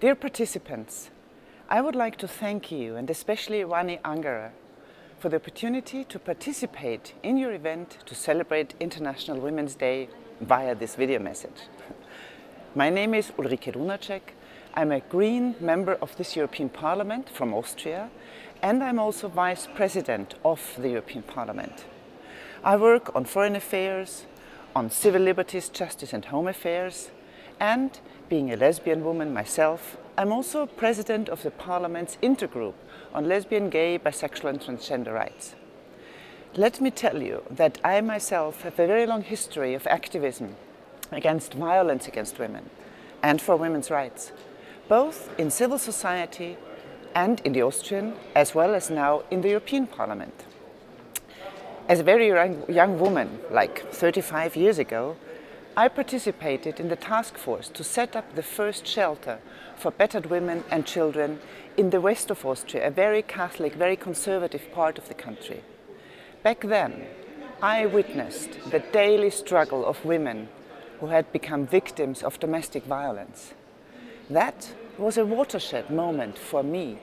Dear participants, I would like to thank you and especially Wanny Angerer for the opportunity to participate in your event to celebrate International Women's Day via this video message. My name is Ulrike Lunacek. I'm a Green member of this European Parliament from Austria and I'm also Vice President of the European Parliament. I work on foreign affairs, on civil liberties, justice and home affairs and being a lesbian woman myself, I'm also president of the Parliament's intergroup on lesbian, gay, bisexual and transgender rights. Let me tell you that I myself have a very long history of activism against violence against women and for women's rights, both in civil society and in the Austrian, as well as now in the European Parliament. As a very young, woman, like 35 years ago, I participated in the task force to set up the first shelter for battered women and children in the west of Austria, a very Catholic, very conservative part of the country. Back then, I witnessed the daily struggle of women who had become victims of domestic violence. That was a watershed moment for me,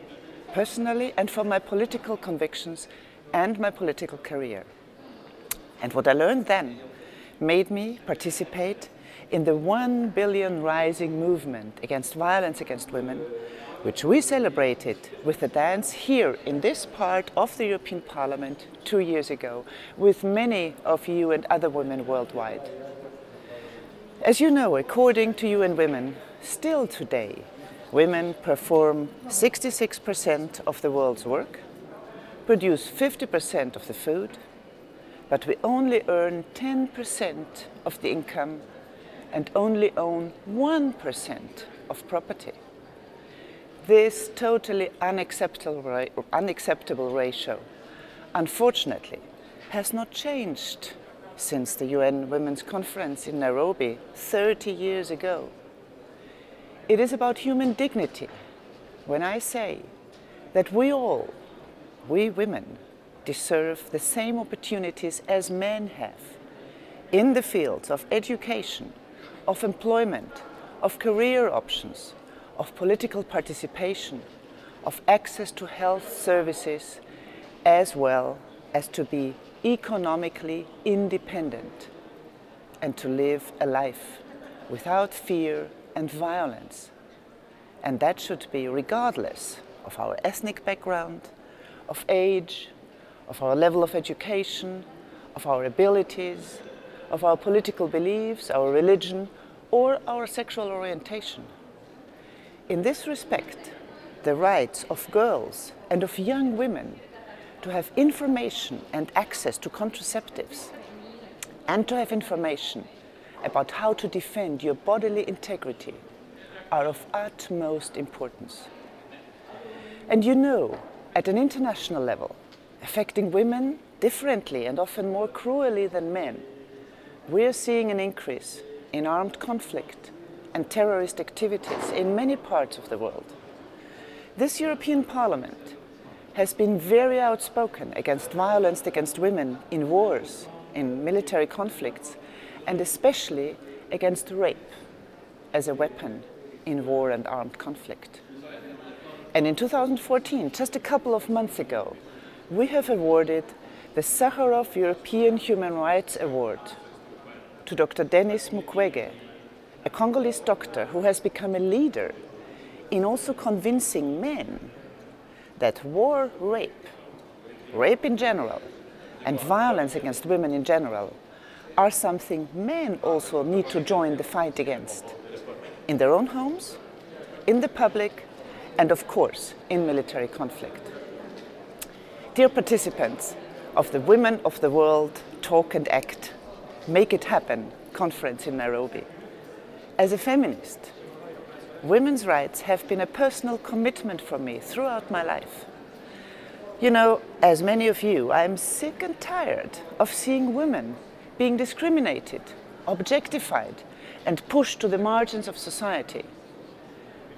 personally, and for my political convictions and my political career. And what I learned then made me participate in the 1 billion rising movement against violence against women, which we celebrated with a dance here in this part of the European Parliament two years ago with many of you and other women worldwide. As you know, according to UN Women, still today, women perform 66% of the world's work, produce 50% of the food, but we only earn 10% of the income and only own 1% of property. This totally unacceptable, unacceptable ratio, unfortunately, has not changed since the UN Women's Conference in Nairobi 30 years ago. It is about human dignity when I say that we all, we women, deserve the same opportunities as men have in the fields of education, of employment, of career options, of political participation, of access to health services, as well as to be economically independent and to live a life without fear and violence. And that should be regardless of our ethnic background, of age, of our level of education, of our abilities, of our political beliefs, our religion, or our sexual orientation. In this respect, the rights of girls and of young women to have information and access to contraceptives and to have information about how to defend your bodily integrity are of utmost importance. And you know, at an international level, affecting women differently and often more cruelly than men, we're seeing an increase in armed conflict and terrorist activities in many parts of the world. This European Parliament has been very outspoken against violence against women in wars, in military conflicts, and especially against rape as a weapon in war and armed conflict. And in 2014, just a couple of months ago, we have awarded the Sakharov European Human Rights Award to Dr. Denis Mukwege, a Congolese doctor who has become a leader in also convincing men that war, rape, rape in general, and violence against women in general are something men also need to join the fight against in their own homes, in the public, and of course in military conflict. Dear participants of the Women of the World Talk and Act, Make It Happen conference in Nairobi. As a feminist, women's rights have been a personal commitment for me throughout my life. You know, as many of you, I'm sick and tired of seeing women being discriminated, objectified, and pushed to the margins of society.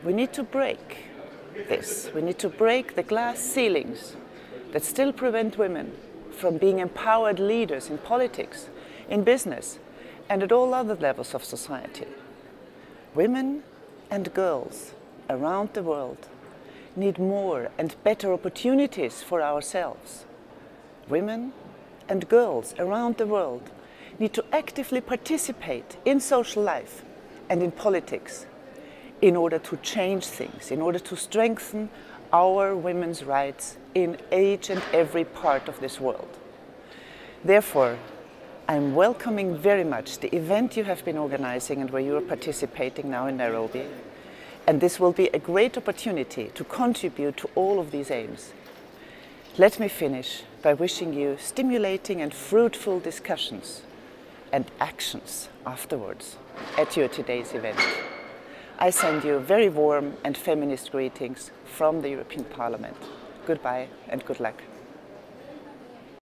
We need to break this. We need to break the glass ceilings that still prevent women from being empowered leaders in politics, in business, and at all other levels of society. Women and girls around the world need more and better opportunities for ourselves. Women and girls around the world need to actively participate in social life and in politics in order to change things, in order to strengthen our women's rights in each and every part of this world. Therefore, I'm welcoming very much the event you have been organizing and where you are participating now in Nairobi. And this will be a great opportunity to contribute to all of these aims. Let me finish by wishing you stimulating and fruitful discussions and actions afterwards at your today's event. I send you very warm and feminist greetings from the European Parliament. Goodbye and good luck.